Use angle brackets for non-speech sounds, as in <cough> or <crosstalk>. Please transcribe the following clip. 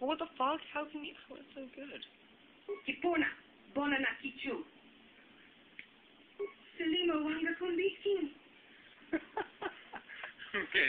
What the fuck? How can you? How is so good? Tipuna, bona na kichu. Selima wanga kumbiki. <laughs> Okay.